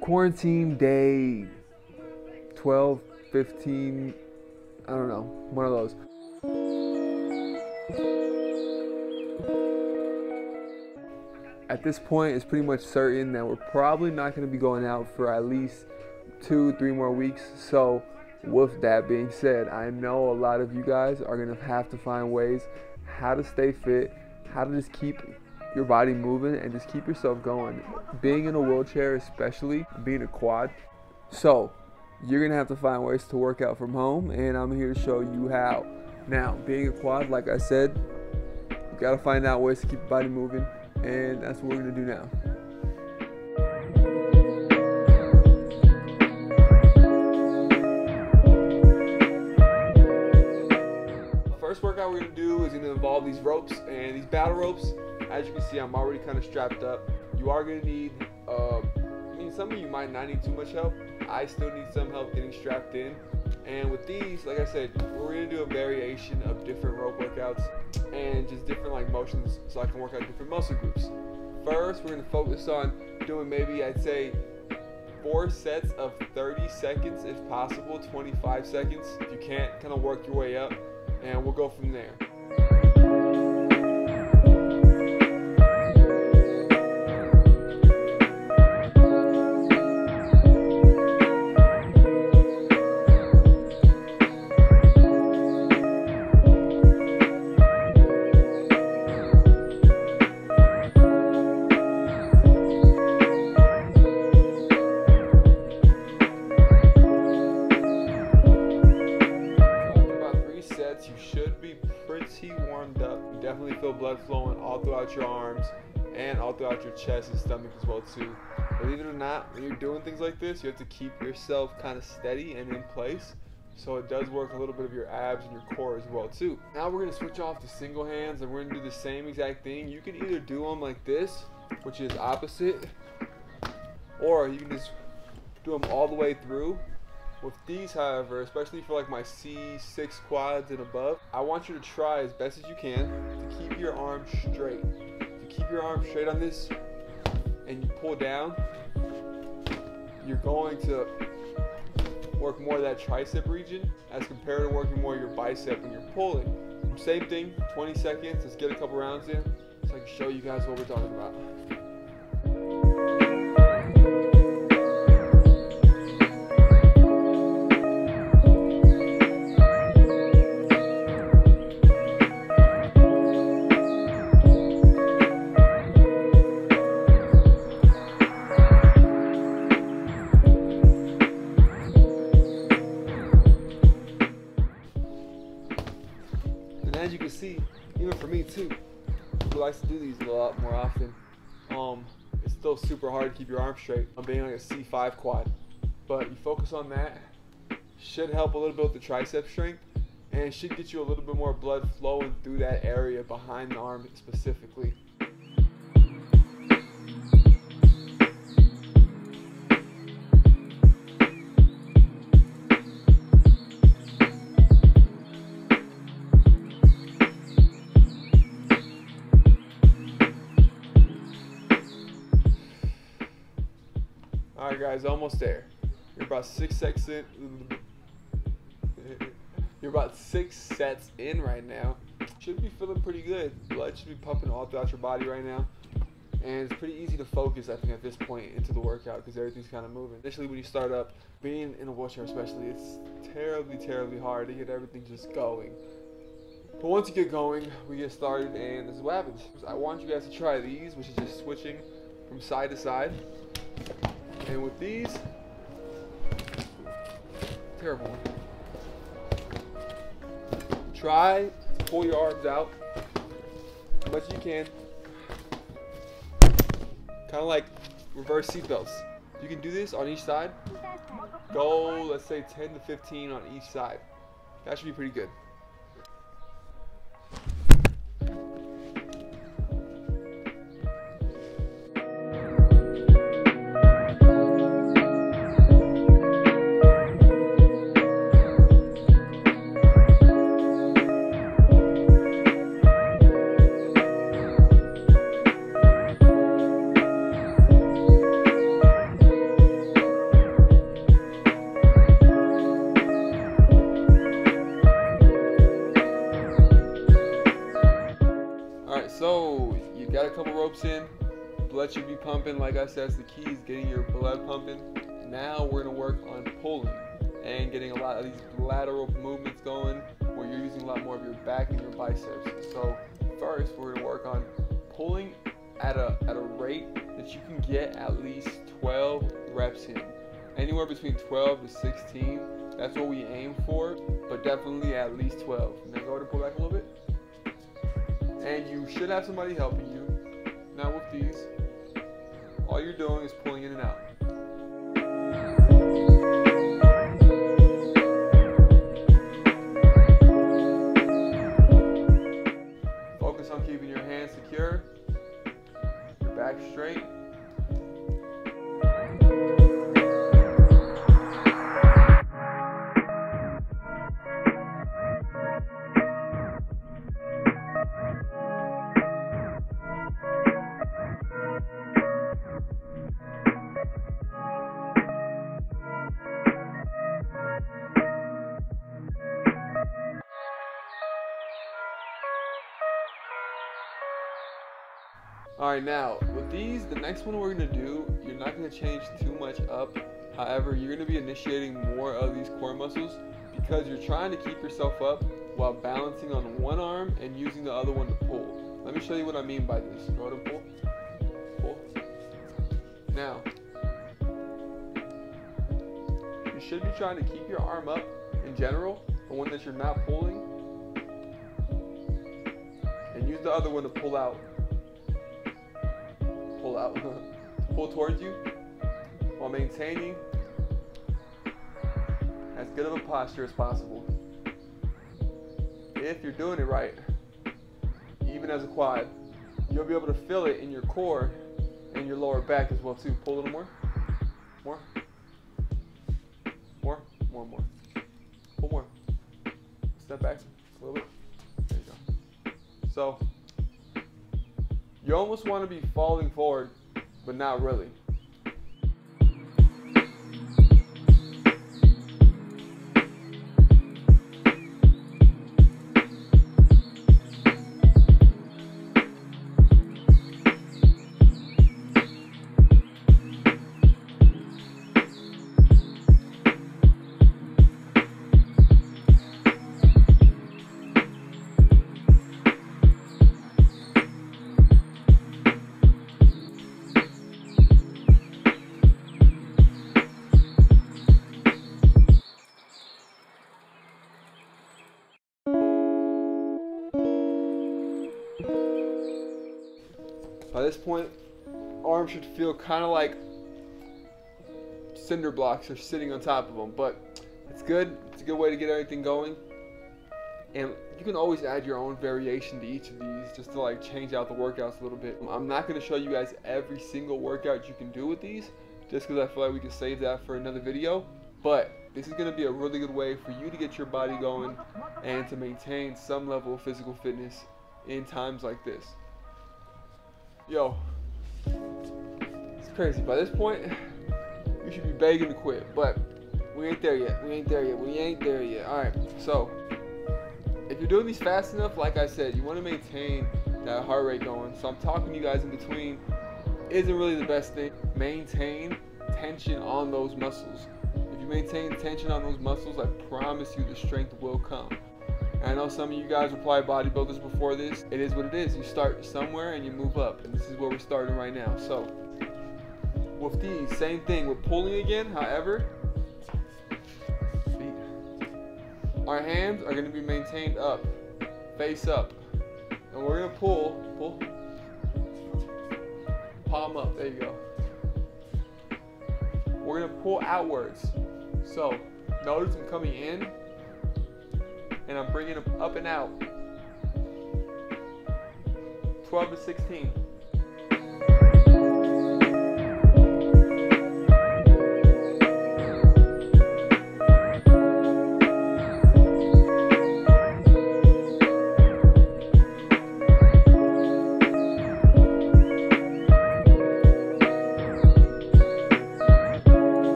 quarantine day 12, 15, I don't know, one of those. At this point, it's pretty much certain that we're probably not going to be going out for at least two, three more weeks. So, with that being said, I know a lot of you guys are going to have to find ways how to stay fit, how to just keep your body moving and just keep yourself going. Being in a wheelchair, especially being a quad. So, you're gonna have to find ways to work out from home, and I'm here to show you how. Now, being a quad, like I said, you gotta find out ways to keep your body moving, and that's what we're gonna do now. First workout we're gonna do is gonna involve these ropes and these battle ropes. As you can see, I'm already kind of strapped up. You are gonna need, uh, I mean, some of you might not need too much help. I still need some help getting strapped in. And with these, like I said, we're gonna do a variation of different rope workouts and just different like motions so I can work out different muscle groups. First, we're gonna focus on doing maybe I'd say four sets of 30 seconds if possible, 25 seconds. If you can't, kind of work your way up and we'll go from there. Throughout your arms and all throughout your chest and stomach as well too. Believe it or not, when you're doing things like this, you have to keep yourself kind of steady and in place. So it does work a little bit of your abs and your core as well too. Now we're gonna switch off to single hands and we're gonna do the same exact thing. You can either do them like this, which is opposite, or you can just do them all the way through with these, however, especially for like my C6 quads and above, I want you to try as best as you can keep your arm straight. To keep your arm straight on this and you pull down, you're going to work more of that tricep region as compared to working more of your bicep when you're pulling. Same thing, 20 seconds, let's get a couple rounds in so I can show you guys what we're talking about. Still super hard to keep your arm straight on being like a C5 quad. But you focus on that, should help a little bit with the tricep strength, and should get you a little bit more blood flowing through that area behind the arm specifically. Guys, almost there. You're about six sets in. You're about six sets in right now. Should be feeling pretty good. Blood should be pumping all throughout your body right now. And it's pretty easy to focus, I think, at this point into the workout because everything's kind of moving. Initially, when you start up, being in a wheelchair especially, it's terribly, terribly hard to get everything just going. But once you get going, we get started, and this is what happens. I want you guys to try these, which is just switching from side to side. And with these, terrible one. Try to pull your arms out as much as you can. Kind of like reverse seatbelts. You can do this on each side. Go, let's say 10 to 15 on each side. That should be pretty good. So you got a couple ropes in. Blood should be pumping. Like I said, that's the key is getting your blood pumping. Now we're gonna work on pulling and getting a lot of these lateral movements going where you're using a lot more of your back and your biceps. So first we're gonna work on pulling at a at a rate that you can get at least 12 reps in. Anywhere between 12 to 16. That's what we aim for, but definitely at least 12. Now go ahead and pull back a little bit. And you should have somebody helping you. Now with these, all you're doing is pulling in and out. All right, now with these, the next one we're gonna do, you're not gonna change too much up. However, you're gonna be initiating more of these core muscles because you're trying to keep yourself up while balancing on one arm and using the other one to pull. Let me show you what I mean by this. Go and pull. Pull. Now, you should be trying to keep your arm up in general, the one that you're not pulling, and use the other one to pull out pull out, pull towards you while maintaining as good of a posture as possible. If you're doing it right, even as a quad, you'll be able to feel it in your core and your lower back as well too. Pull a little more, more, more, more, more. Pull more. Step back a little bit. There you go. So you almost want to be falling forward, but not really. This point, arms should feel kind of like cinder blocks are sitting on top of them, but it's good. It's a good way to get everything going. And you can always add your own variation to each of these just to like change out the workouts a little bit. I'm not going to show you guys every single workout you can do with these just because I feel like we can save that for another video. But this is going to be a really good way for you to get your body going and to maintain some level of physical fitness in times like this. Yo, it's crazy. By this point, you should be begging to quit, but we ain't there yet. We ain't there yet. We ain't there yet. All right, so if you're doing these fast enough, like I said, you want to maintain that heart rate going. So I'm talking to you guys in between. Isn't really the best thing. Maintain tension on those muscles. If you maintain tension on those muscles, I promise you the strength will come. I know some of you guys were probably bodybuilders before this. It is what it is. You start somewhere and you move up. And this is where we're starting right now. So with these, same thing. We're pulling again. However, our hands are going to be maintained up, face up. And we're going to pull, pull, palm up. There you go. We're going to pull outwards. So notice I'm coming in and I'm bringing them up and out. 12 to 16.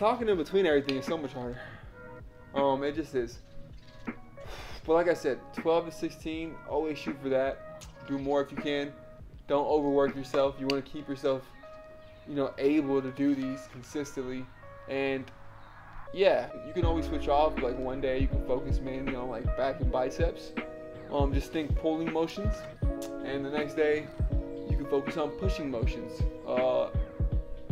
Talking in between everything is so much harder. Um, it just is. But like I said, 12 to 16, always shoot for that. Do more if you can. Don't overwork yourself. You want to keep yourself, you know, able to do these consistently. And yeah, you can always switch off. Like one day you can focus mainly on like back and biceps. Um, just think pulling motions, and the next day you can focus on pushing motions. Uh,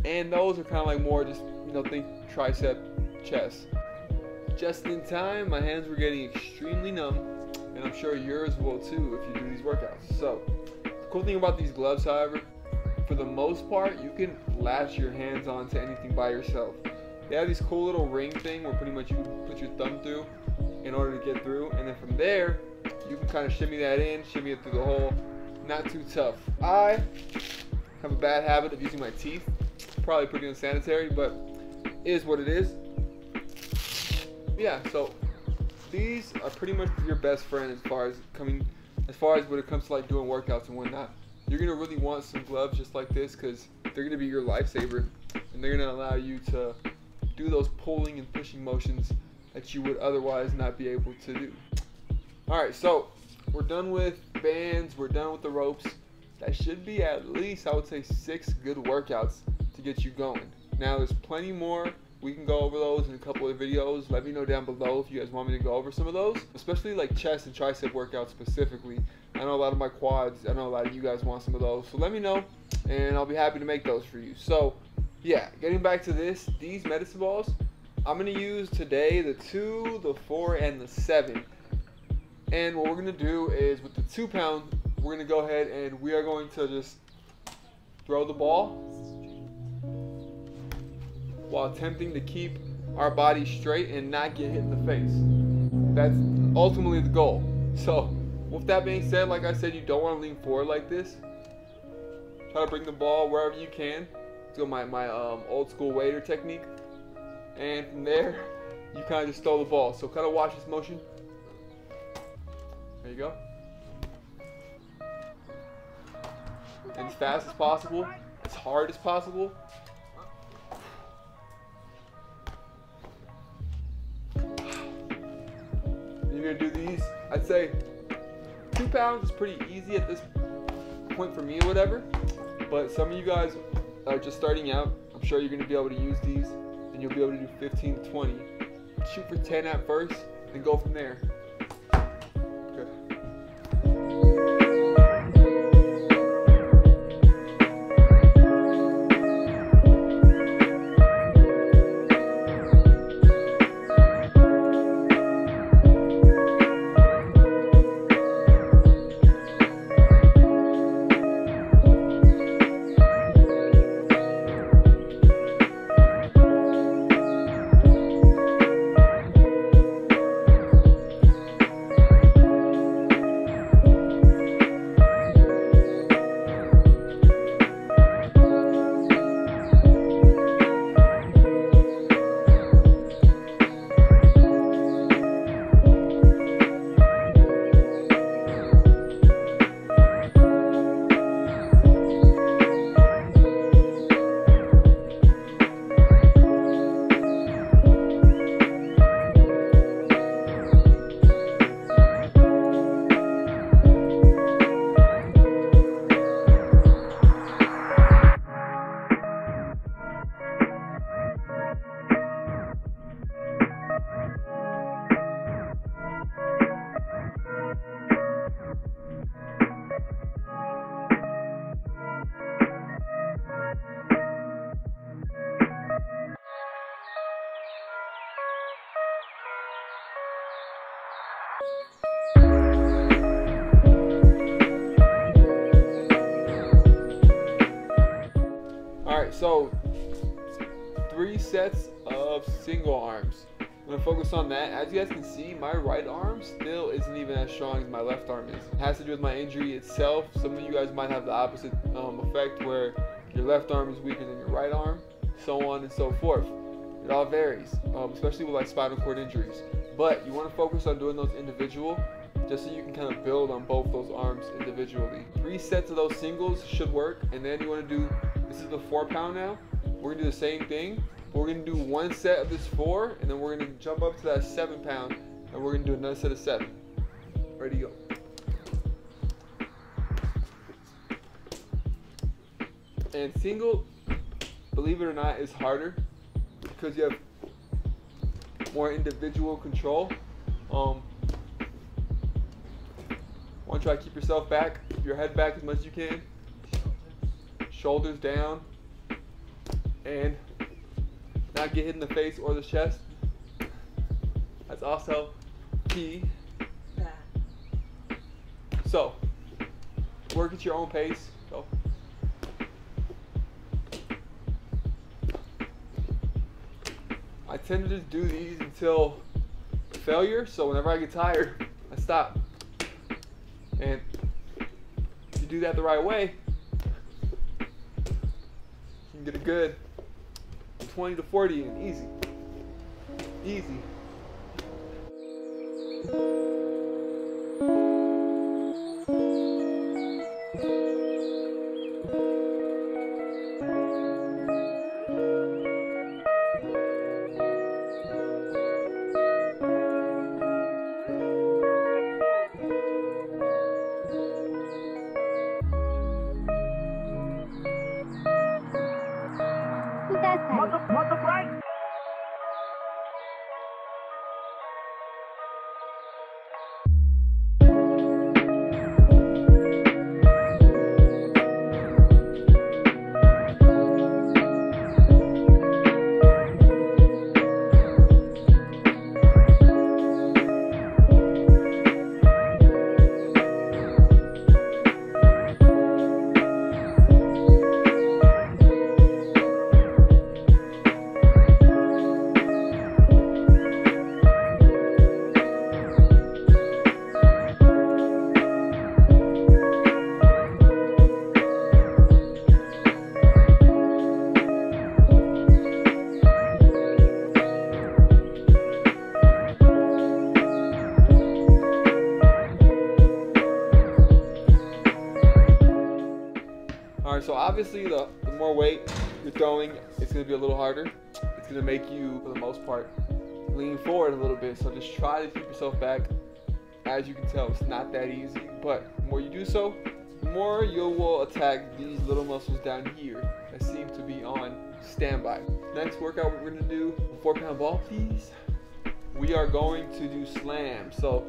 and those are kind of like more just think tricep, chest. Just in time, my hands were getting extremely numb, and I'm sure yours will too if you do these workouts. So, the cool thing about these gloves, however, for the most part, you can latch your hands onto anything by yourself. They have this cool little ring thing where pretty much you put your thumb through in order to get through, and then from there, you can kind of shimmy that in, shimmy it through the hole. Not too tough. I have a bad habit of using my teeth. Probably pretty unsanitary, but is what it is yeah, so these are pretty much your best friend as far as coming, as far as when it comes to like doing workouts and whatnot. You're gonna really want some gloves just like this because they're gonna be your lifesaver, and they're gonna allow you to do those pulling and pushing motions that you would otherwise not be able to do. All right, so we're done with bands. We're done with the ropes. That should be at least I would say six good workouts to get you going. Now there's plenty more we can go over those in a couple of videos. Let me know down below if you guys want me to go over some of those, especially like chest and tricep workouts specifically. I know a lot of my quads, I know a lot of you guys want some of those. So let me know and I'll be happy to make those for you. So yeah, getting back to this, these medicine balls, I'm gonna use today the two, the four, and the seven. And what we're gonna do is with the two pound, we're gonna go ahead and we are going to just throw the ball while attempting to keep our body straight and not get hit in the face. That's ultimately the goal. So, with that being said, like I said, you don't want to lean forward like this. Try to bring the ball wherever you can. Do my, my um, old school waiter technique. And from there, you kind of just throw the ball. So kind of watch this motion. There you go. And as fast as possible, as hard as possible, you're gonna do these, I'd say two pounds is pretty easy at this point for me or whatever. But some of you guys are just starting out. I'm sure you're gonna be able to use these and you'll be able to do 15 to 20. Shoot for 10 at first and go from there. Focus on that. As you guys can see, my right arm still isn't even as strong as my left arm is. It has to do with my injury itself. Some of you guys might have the opposite um, effect where your left arm is weaker than your right arm, so on and so forth. It all varies, um, especially with like spinal cord injuries. But you want to focus on doing those individual just so you can kind of build on both those arms individually. Three sets of those singles should work, and then you want to do, this is the four pound now, we're gonna do the same thing, We're gonna do one set of this four, and then we're gonna jump up to that seven pound, and we're gonna do another set of seven. Ready, to go. And single, believe it or not, is harder because you have more individual control. Um, want to try to keep yourself back, keep your head back as much as you can, shoulders down, and not get hit in the face or the chest. That's also key. So, work at your own pace. Go. I tend to just do these until failure, so whenever I get tired, I stop. And if you do that the right way, you can get a good 20 to 40 in easy. Easy. Obviously the, the more weight you're throwing, it's going to be a little harder. It's going to make you, for the most part, lean forward a little bit. So just try to keep yourself back. As you can tell, it's not that easy, but the more you do so, the more you will attack these little muscles down here that seem to be on standby. Next workout we're going to do, four pound ball, please. We are going to do slams. So,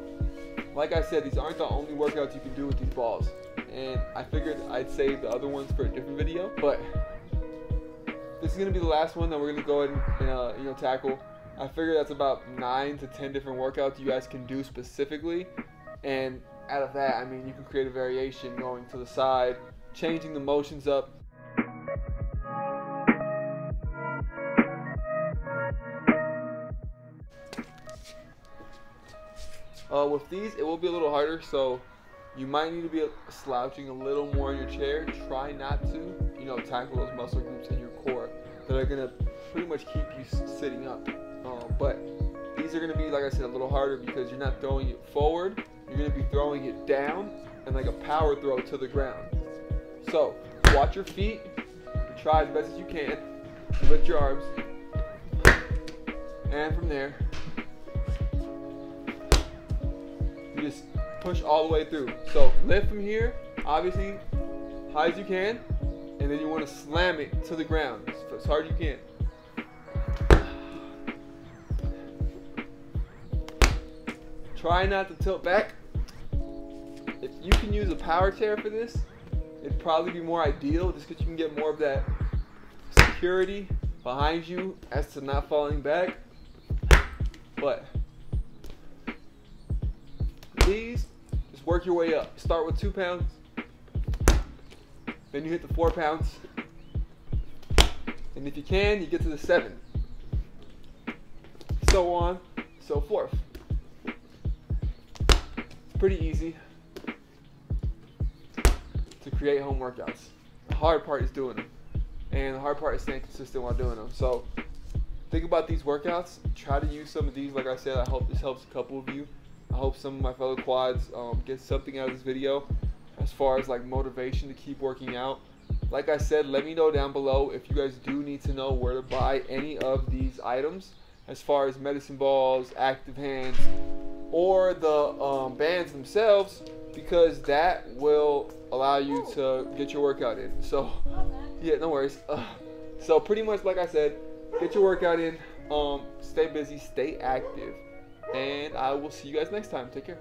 like I said, these aren't the only workouts you can do with these balls and I figured I'd save the other ones for a different video. But this is gonna be the last one that we're gonna go ahead and, uh, you know tackle. I figure that's about nine to ten different workouts you guys can do specifically, and out of that, I mean you can create a variation going to the side, changing the motions up. Uh, with these, it will be a little harder, so you might need to be slouching a little more in your chair. Try not to, you know, tackle those muscle groups in your core that are gonna pretty much keep you sitting up. Um, but these are gonna be, like I said, a little harder because you're not throwing it forward. You're gonna be throwing it down and like a power throw to the ground. So watch your feet. Try as best as you can. Lift your arms, and from there, you just push all the way through. So lift from here, obviously, high as you can, and then you want to slam it to the ground as hard as you can. Try not to tilt back. If you can use a power chair for this, it'd probably be more ideal just because you can get more of that security behind you as to not falling back. But these, work your way up. Start with two pounds, then you hit the four pounds, and if you can, you get to the seven. So on, so forth. It's pretty easy to create home workouts. The hard part is doing them, and the hard part is staying consistent while doing them. So think about these workouts. Try to use some of these. Like I said, I hope this helps a couple of you. I hope some of my fellow quads um, get something out of this video as far as like motivation to keep working out. like I said, let me know down below if you guys do need to know where to buy any of these items as far as medicine balls, active hands, or the um, bands themselves because that will allow you to get your workout in. So, yeah, no worries. Uh, so pretty much, like I said, get your workout in. Um, stay busy, stay active, and I will see you guys next time. Take care.